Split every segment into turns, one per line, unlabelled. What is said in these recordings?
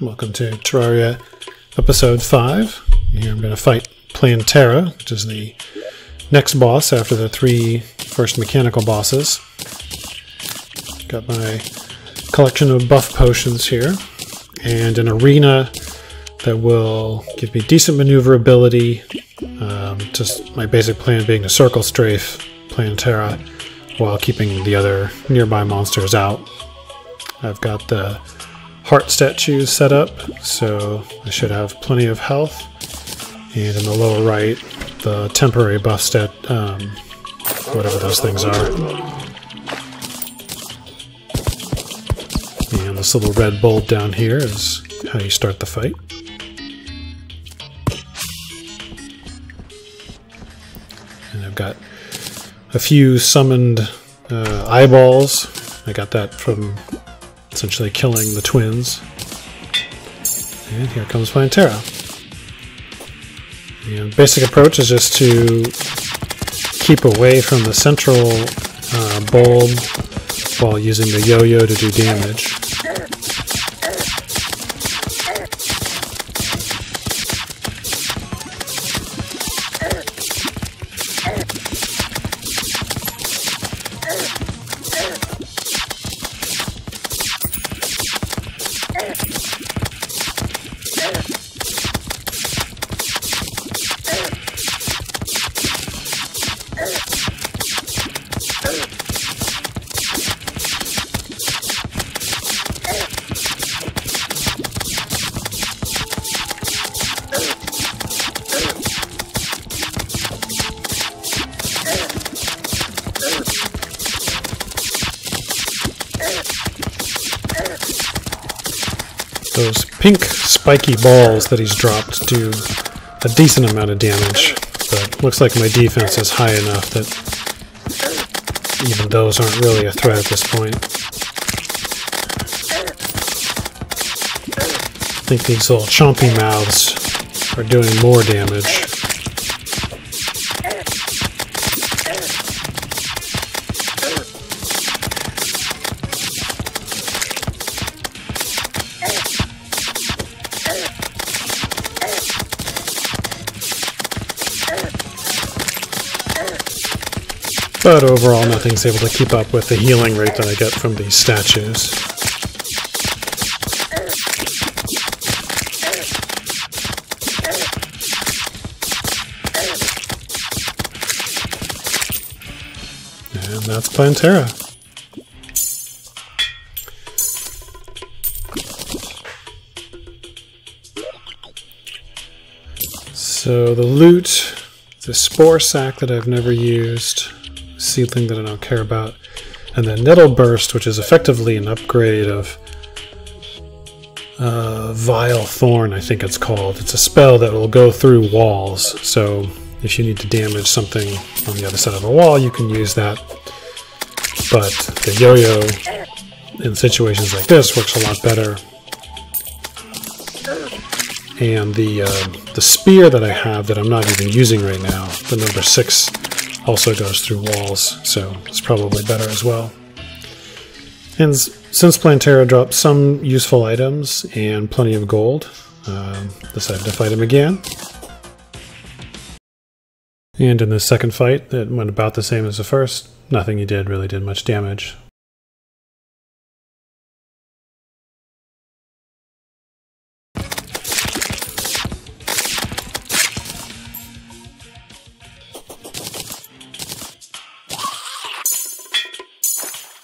Welcome to Terraria Episode 5. Here I'm going to fight Plantera, which is the next boss after the three first mechanical bosses. Got my collection of buff potions here, and an arena that will give me decent maneuverability. Um, just my basic plan being to circle strafe Plantera while keeping the other nearby monsters out. I've got the heart statues set up, so I should have plenty of health. And in the lower right, the temporary buff stat, um, whatever those things are. And this little red bulb down here is how you start the fight. And I've got a few summoned uh, eyeballs. I got that from essentially killing the twins. And here comes Plantera. The basic approach is just to keep away from the central uh, bulb while using the yo-yo to do damage. Hey! Those pink spiky balls that he's dropped do a decent amount of damage, but looks like my defense is high enough that even those aren't really a threat at this point. I think these little chompy mouths are doing more damage. But overall, nothing's able to keep up with the healing rate that I get from these statues. And that's Plantera. So the loot, the spore sac that I've never used, seedling that I don't care about, and then Nettle Burst, which is effectively an upgrade of uh, Vile Thorn, I think it's called. It's a spell that will go through walls, so if you need to damage something on the other side of a wall, you can use that. But the yo-yo in situations like this works a lot better. And the uh, the spear that I have that I'm not even using right now, the number six also goes through walls, so it's probably better as well. And since Plantera dropped some useful items and plenty of gold, um, decided to fight him again. And in the second fight, it went about the same as the first. Nothing he did really did much damage.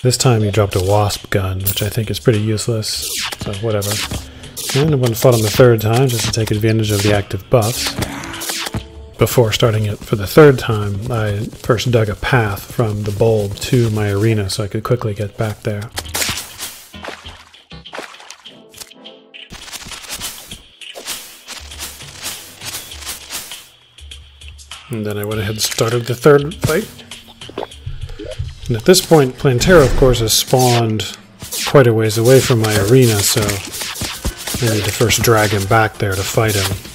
This time he dropped a wasp gun, which I think is pretty useless, so whatever. And I went and fought him the third time just to take advantage of the active buffs. Before starting it for the third time, I first dug a path from the bulb to my arena so I could quickly get back there. And then I went ahead and started the third fight. And at this point, Plantera, of course, has spawned quite a ways away from my arena, so I need to first drag him back there to fight him.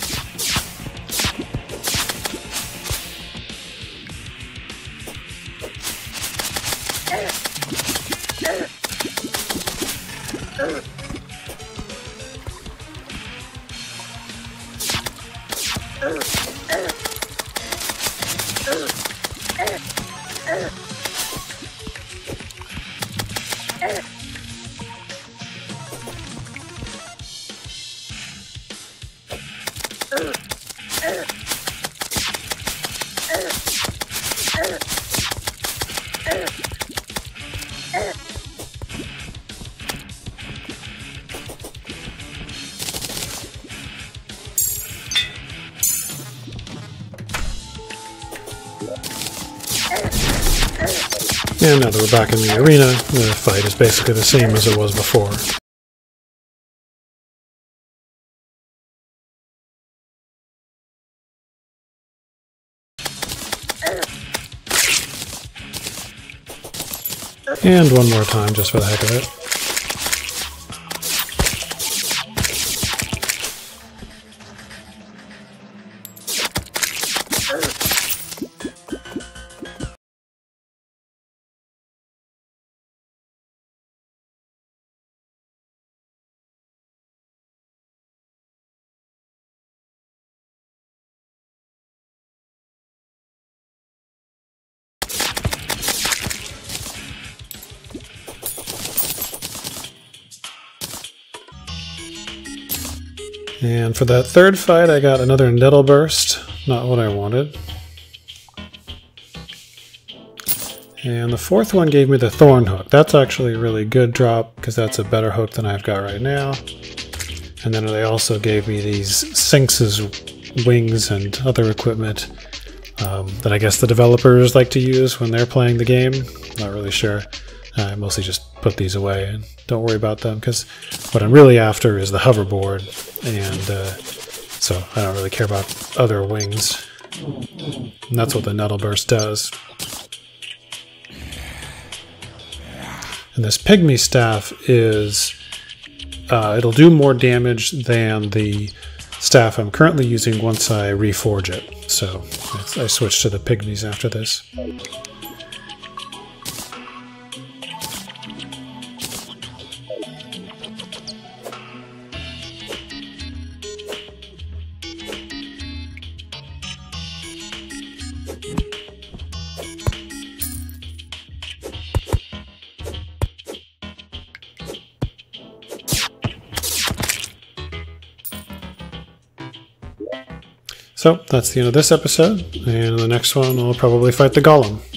And now that we're back in the arena, the fight is basically the same as it was before. And one more time just for the heck of it. And for that third fight, I got another Nettle Burst. Not what I wanted. And the fourth one gave me the Thorn Hook. That's actually a really good drop because that's a better hook than I've got right now. And then they also gave me these Sphinx's wings and other equipment um, that I guess the developers like to use when they're playing the game. Not really sure. I mostly just put these away and don't worry about them because what I'm really after is the hoverboard and uh, so I don't really care about other wings. And that's what the Nettle Burst does. And this Pygmy Staff is, uh, it'll do more damage than the staff I'm currently using once I reforge it. So I switch to the Pygmies after this. So that's the end of this episode, and the next one I'll probably fight the Golem.